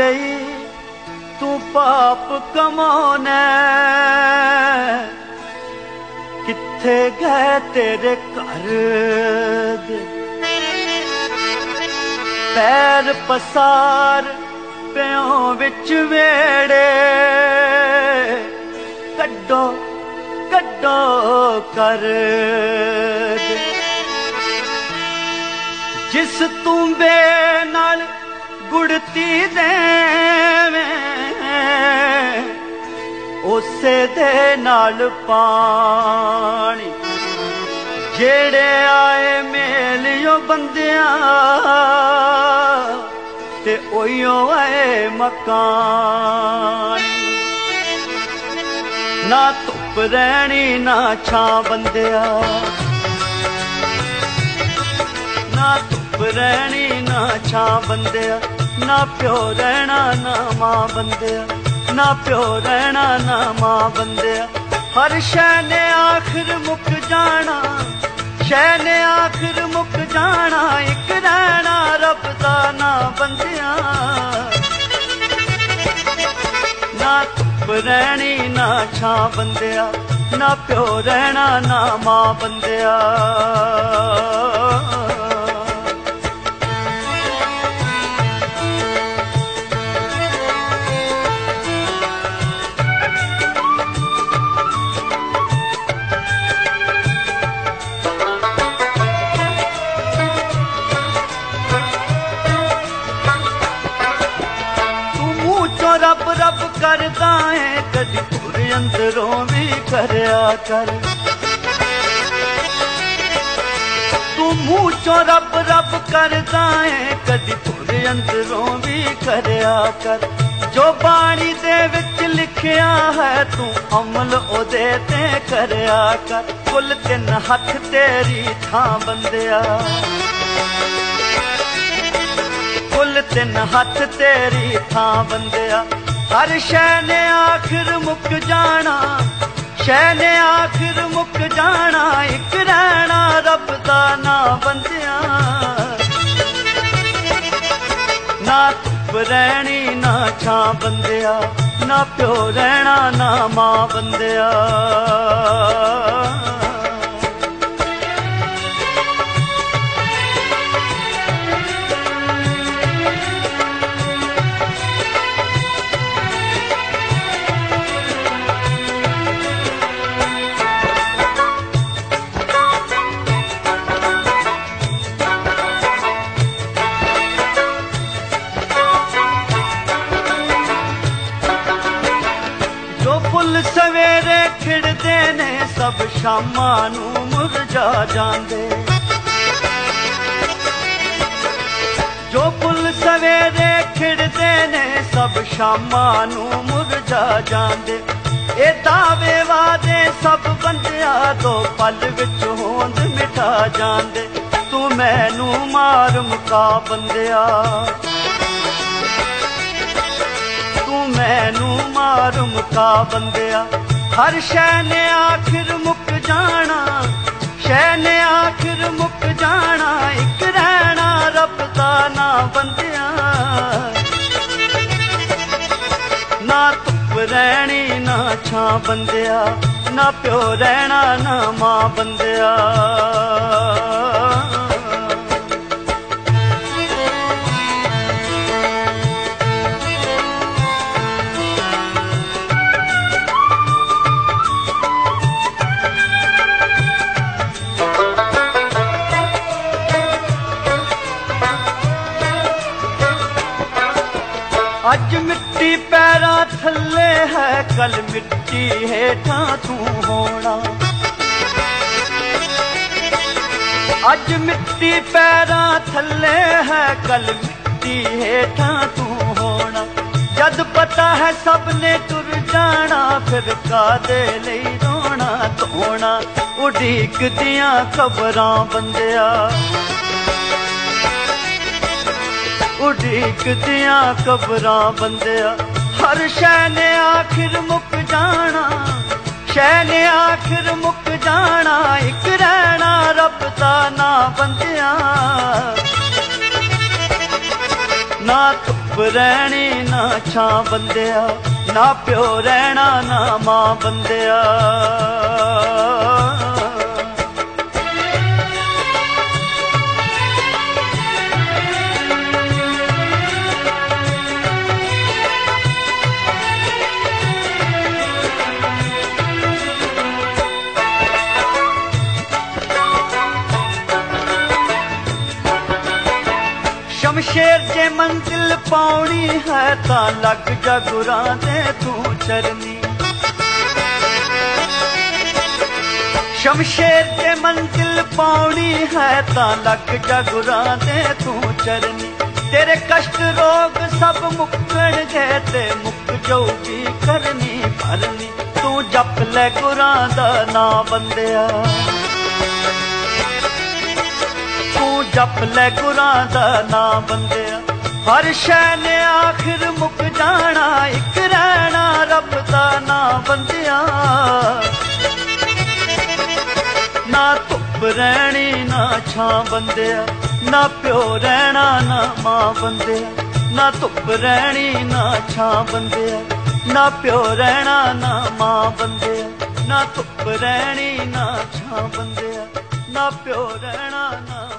ਲਈ ਤੂੰ ਪਾਪ ਕਮਾਉਣਾ ਕਿੱਥੇ ਗਏ ਤੇਰੇ ਘਰ ਦੇ? ਪੈਰ ਪਸਾਰ ਪਿਓ ਵਿੱਚ ਵੇੜੇ। ਕੱਢੋ ਕੱਢੋ ਕਰ ਜਿਸ ਤੂੰ ਬੇ ਨਾਲ ਗੁੜਤੀ ਦੇਵੇਂ। ਉਸੇ ਦੇ ਨਾਲ ਪਾਣੀ। ਜਿਹੜੇ ਆਏ ਮੇਲਿਓ ਬੰਦਿਆਂ ਤੇ ਉਈਓ ਆਏ ਮਕਾਨ। ਨਾ ਧੁੱਪ ਰਹਿਣੀ, ਨਾ ਛਾਂ ਬੰਦਿਆ। ਨਾ ਧੁੱਪ ਰਹਿਣੀ, ਨਾ ਛਾਂ ਬੰਦਿਆ। ਨਾ ਪਿਓ ਰਹਿਣਾ, ਨਾ ਮਾਂ ਬੰਦਿਆ ਨਾ ਪਿਓ ਰਹਿਣਾ, ਨਾ ਮਾਂ ਬੰਦਿਆ ਹਰ ਸ਼ੈ ਨੇ ਆਖਰ ਮੁੱਕ ਜਾਣਾ, ਸ਼ੈ ਨੇ ਆਖਰ ਮੁੱਕ ਜਾਣਾ, ਇੱਕ ਰਹਿਣਾ ਰੱਬ ਦਾ ਨਾ ਬੰਦਿਆ। ਨਾ ਧੁੱਪ ਰਹਿਣੀ, ਨਾ ਛਾਂ ਬੰਦਿਆ। ਨਾ ਪਿਓ ਰਹਿਣਾ, ਨਾ ਮਾਂ ਬੰਦਿਆ। ਕਰਦਾ ਏ ਕਦੀ ਪੁਰ ਅੰਦਰੋਂ ਵੀ ਕਰਿਆ ਕਰ। ਤੂੰ ਮੂੰਹ ਚੋਂ ਰੱਬ ਰੱਬ ਕਰਦਾ ਏ ਕਦੀ ਪੁਰ ਅੰਦਰੋਂ ਵੀ ਕਰਿਆ ਕਰ। ਜੋ ਬਾਣੀ ਦੇ ਵਿੱਚ ਲਿਖਿਆ ਹੈ ਤੂੰ ਅਮਲ ਉਹਦੇ ਤੇ ਕਰਿਆ ਕਰ। ਕੁੱਲ ਤਿੰਨ ਹੱਥ ਤੇਰੀ ਥਾਂ ਬੰਦਿਆ। ਕੁੱਲ ਤਿੰਨ ਹੱਥ ਤੇਰੀ ਥਾਂ ਬੰਦਿਆ। ਹਰ ਸ਼ੈ ਨੇ ਆਖਿਰ ਮੁੱਕ ਜਾਣਾ, ਸ਼ੈ ਨੇ ਆਖਰ ਮੁੱਕ ਜਾਣਾ, ਇੱਕ ਰਹਿਣਾ ਰੱਬ ਦਾ ਨਾ ਬੰਦਿਆ। ਨਾ ਧੁੱਪ ਰਹਿਣੀ, ਨਾ ਛਾਂ ਬੰਦਿਆ, ਨਾ ਪਿਓ ਰਹਿਣਾ, ਨਾ ਮਾਂ ਬੰਦਿਆ। ਸਵੇਰੇ ਖਿੜਦੇ ਨੇ ਸਭ ਸ਼ਾਮਾਂ ਨੂੰ ਮੁਰਝਾ ਜਾਂਦੇ। ਜੋ ਫੁੱਲ ਸਵੇਰੇ ਖਿੜਦੇ ਨੇ ਸਭ ਸ਼ਾਮਾਂ ਨੂੰ ਮੁਰਝਾ ਜਾਂਦੇ। ਇਹ ਦਾਵੇ ਵਾਦੇ ਸਭ ਬੰਦਿਆ ਦੋ ਪਲ ਵਿੱਚ ਹੋਂਦ ਮਿਟਾ ਜਾਂਦੇ। ਤੂੰ ਮੈਨੂੰ ਮਾਰ ਮੁਕਾ ਬੰਦਿਆ। ਮੈਨੂੰ ਮਾਰ ਮੁਕਾ ਬੰਦਿਆ। ਹਰ ਸ਼ੈ ਨੇ ਆਖਿਰ ਮੁੱਕ ਜਾਣਾ, ਸ਼ੈ ਨੇ ਆਖਿਰ ਮੁੱਕ ਜਾਣਾ, ਇੱਕ ਰਹਿਣਾ ਰੱਬ ਦਾ ਨਾ ਬੰਦਿਆ। ਨਾ ਧੁੱਪ ਰਹਿਣੀ, ਨਾ ਛਾਂ ਬੰਦਿਆ, ਨਾ ਪਿਓ ਰਹਿਣਾ, ਨਾ ਮਾਂ ਬੰਦਿਆ। ਅੱਜ ਮਿੱਟੀ ਪੈਰਾਂ ਥੱਲੇ ਹੈ ਕੱਲ ਮਿੱਟੀ ਹੇਠਾਂ ਤੂੰ ਹੋਣਾ। ਅੱਜ ਮਿੱਟੀ ਪੈਰਾਂ ਥੱਲੇ ਹੈ ਕੱਲ ਮਿੱਟੀ ਹੇਠਾਂ ਤੂੰ ਹੋਣਾ। ਜਦ ਪਤਾ ਹੈ ਸਭ ਨੇ ਤੁਰ ਜਾਣਾ, ਫਿਰ ਕਾਦੇ ਲਈ ਰੋਣਾ ਧੋਣਾ? ਉਡੀਕਦੀਆਂ ਖਬਰਾਂ ਬੰਦਿਆ। ਉਡੀਕਦੀਆਂ ਕਬਰਾਂ ਬੰਦਿਆ। ਹਰ ਸ਼ੈ ਨੇ ਆਖਿਰ ਮੁੱਕ ਜਾਣਾ, ਸ਼ੈ ਨੇ ਆਖਿਰ ਮੁੱਕ ਜਾਣਾ, ਇੱਕ ਰਹਿਣਾ ਰੱਬ ਦਾ ਨਾ ਬੰਦਿਆ। ਨਾ ਧੁੱਪ ਰਹਿਣੀ, ਨਾ ਛਾਂ ਬੰਦਿਆ, ਨਾ ਪਿਓ ਰਹਿਣਾ, ਨਾ ਮਾਂ ਬੰਦਿਆ। ਪਾਉਣੀ ਹੈ ਤਾਂ ਲੱਗ ਜਾ ਗੁਰਾਂ ਦੇ ਤੂੰ ਚਰਨੀ। ਸ਼ਮਸ਼ੇਰ ਤੇ ਮੰਜ਼ਿਲ ਪਾਉਣੀ ਹੈ ਤਾਂ ਲੱਗ ਜਾ ਗੁਰਾਂ ਦੇ ਤੂੰ ਚਰਨੀ। ਤੇਰੇ ਕਸ਼ਟ ਰੋਗ ਸਭ ਮੁੱਕਣਗੇ ਤੇ ਮੁੱਕ ਜਾਊਗੀ ਕਰਨੀ ਭਰਨੀ। ਤੂੰ ਜਪ ਲੈ ਗੁਰਾਂ ਦਾ ਨਾਮ ਬੰਦਿਆ ਤੂੰ ਜਪ ਲੈ ਗੁਰਾਂ ਦਾ ਨਾਮ ਬੰਦਿਆ ਹਰ ਸ਼ੈ ਨੇ ਆਖਿਰ ਮੁੱਕ ਜਾਣਾ, ਇੱਕ ਰਹਿਣਾ ਰੱਬ ਦਾ ਨਾਮ ਬੰਦਿਆ। ਨਾ ਧੁੱਪ ਰਹਿਣੀ, ਨਾ ਛਾਂ ਬੰਦਿਆ। ਨਾ ਪਿਓ ਰਹਿਣਾ, ਨਾ ਮਾਂ ਬੰਦਿਆ। ਨਾ ਧੁੱਪ ਰਹਿਣੀ, ਨਾ ਛਾਂ ਬੰਦਿਆ। ਨਾ ਪਿਓ ਰਹਿਣਾ, ਨਾ ਮਾਂ ਬੰਦਿਆ। ਨਾ ਧੁੱਪ ਰਹਿਣੀ, ਨਾ ਛਾਂ ਬੰਦਿਆ। ਨਾ ਪਿਓ ਰਹਿਣਾ, ਨਾ